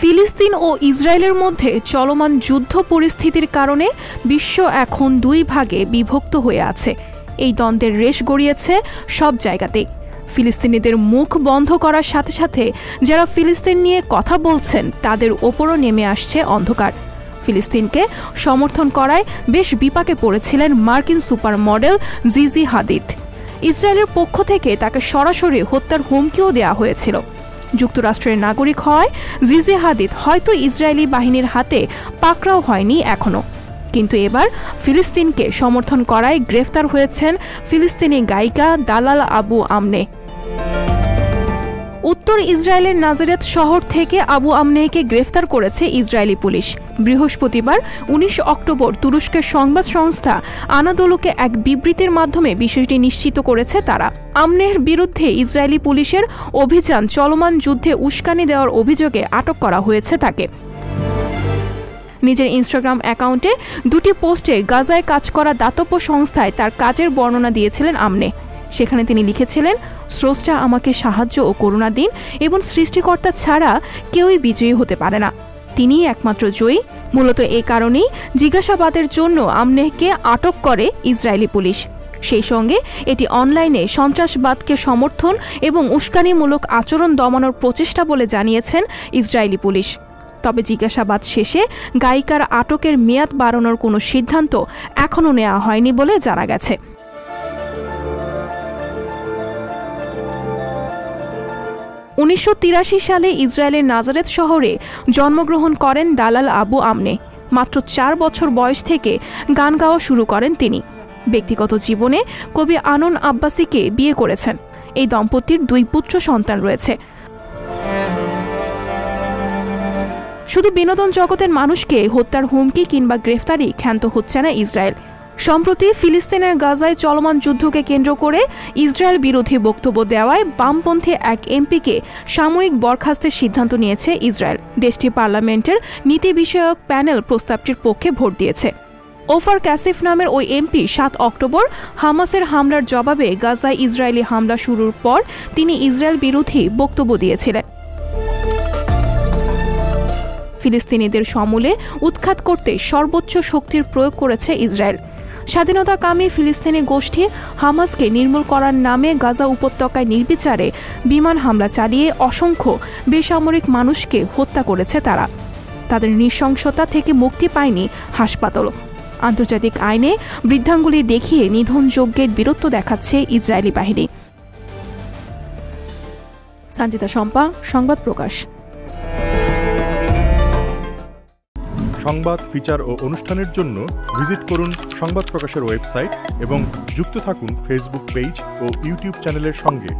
ফিলিস্তিন ও ইসরায়েলের মধ্যে চলমান যুদ্ধ পরিস্থিতির কারণে বিশ্ব এখন দুই ভাগে বিভক্ত হয়ে আছে। এই দ্বন্দ্বের রেশ গড়িয়েছে সব জায়গাতেই। ফিলিস্তিনিদের মুখ বন্ধ করার সাথে সাথে যারা ফিলিস্তিন নিয়ে কথা বলছেন, তাদের ওপরও নেমে আসছে অন্ধকার। ফিলিস্তিনকে সমর্থন করায় বেশ বিপাকে পড়েছিলেন মার্কিন সুপার মডেল জিজি হাদিদ। ইসরায়েলের পক্ষ থেকে তাকে সরাসরি হত্যার হুমকিও দেওয়া হয়েছিল। যুক্তরাষ্ট্রের নাগরিক হওয়ায় জিজে হাদিদ হয়তো ইসরায়েলি বাহিনীর হাতে পাকড়াও হয়নি এখনও কিন্তু এবার ফিলিস্তিনকে সমর্থন করায় গ্রেফতার হয়েছেন ফিলিস্তিনি গায়িকা দালাল আবু আমনে। উত্তর ইসরায়েলের নাজারেত শহর থেকে আবু আমনেকে গ্রেফতার করেছে ইসরায়েলি পুলিশ। বৃহস্পতিবার, উনিশ অক্টোবর, তুরস্কের সংবাদ সংস্থা আনাদোলোকে এক বিবৃতির মাধ্যমে বিষয়টি নিশ্চিত করেছে তারা। আমনেহের বিরুদ্ধে ইসরায়েলি পুলিশের অভিযান চলমান যুদ্ধে উস্কানি দেওয়ার অভিযোগে আটক করা হয়েছে তাকে। নিজের ইনস্টাগ্রাম অ্যাকাউন্টে দুটি পোস্টে গাজায় কাজ করা দাতব্য সংস্থায় তার কাজের বর্ণনা দিয়েছিলেন আমনে। সেখানে তিনি লিখেছিলেন, স্রষ্টা আমাকে সাহায্য ও করুণা দিন এবং সৃষ্টিকর্তা ছাড়া কেউই বিজয়ী হতে পারে না। তিনিই একমাত্র জয়ী। মূলত এই কারণেই জিজ্ঞাসাবাদের জন্য আমনেহকে আটক করে ইসরায়েলি পুলিশ। সেই সঙ্গে এটি অনলাইনে সন্ত্রাসবাদকে সমর্থন এবং উস্কানিমূলক আচরণ দমানোর প্রচেষ্টা বলে জানিয়েছেন ইসরায়েলি পুলিশ। তবে জিজ্ঞাসাবাদ শেষে গায়িকার আটকের মেয়াদ বাড়ানোর কোনো সিদ্ধান্ত এখনও নেওয়া হয়নি বলে জানা গেছে। উনিশশো তিরাশি সালে ইসরায়েলের নাজারেত শহরে জন্মগ্রহণ করেন দালাল আবু আমনে। মাত্র চার বছর বয়স থেকে গান গাওয়া শুরু করেন তিনি। ব্যক্তিগত জীবনে কবি আনন আব্বাসিকে বিয়ে করেছেন। এই দম্পতির দুই পুত্র সন্তান রয়েছে। শুধু বিনোদন জগতের মানুষকে হত্যার হুমকি কিংবা গ্রেফতারি ক্ষান্ত হচ্ছে না ইসরায়েল। সম্প্রতি ফিলিস্তিনের গাজায় চলমান যুদ্ধকে কেন্দ্র করে ইসরায়েল বিরোধী বক্তব্য দেওয়ায় বামপন্থী এক এমপিকে সাময়িক বরখাস্তের সিদ্ধান্ত নিয়েছে ইসরায়েল। দেশটি পার্লামেন্টের নীতি বিষয়ক প্যানেল প্রস্তাবটির পক্ষে ভোট দিয়েছে। ওফার ক্যাসিফ নামের ওই এমপি সাত অক্টোবর হামাসের হামলার জবাবে গাজায় ইসরায়েলি হামলা শুরুর পর তিনি ইসরায়েল বিরোধী বক্তব্য দিয়েছিলেন। ফিলিস্তিনিদের সমূলে উৎখাত করতে সর্বোচ্চ শক্তির প্রয়োগ করেছে ইসরায়েল। স্বাধীনতাকামী ফিলিস্তিনি গোষ্ঠী হামাসকে নির্মূল করার নামে গাজা উপত্যকায় নির্বিচারে বিমান হামলা চালিয়ে অসংখ্য বেসামরিক মানুষকে হত্যা করেছে তারা। তাদের নৃশংসতা থেকে মুক্তি পায়নি হাসপাতালও আন্তর্জাতিক আইনে বৃদ্ধাঙ্গুলি দেখিয়ে নিধন যজ্ঞের বীরত্ব দেখাচ্ছে ইসরায়েলি বাহিনী। সঞ্জিতা শম্পা, সংবাদ প্রকাশ। সংবাদ, ফিচার ও অনুষ্ঠানের জন্য ভিজিট করুন সংবাদ প্রকাশের ওয়েবসাইট এবং যুক্ত থাকুন ফেসবুক পেজ ও ইউটিউব চ্যানেলের সঙ্গে।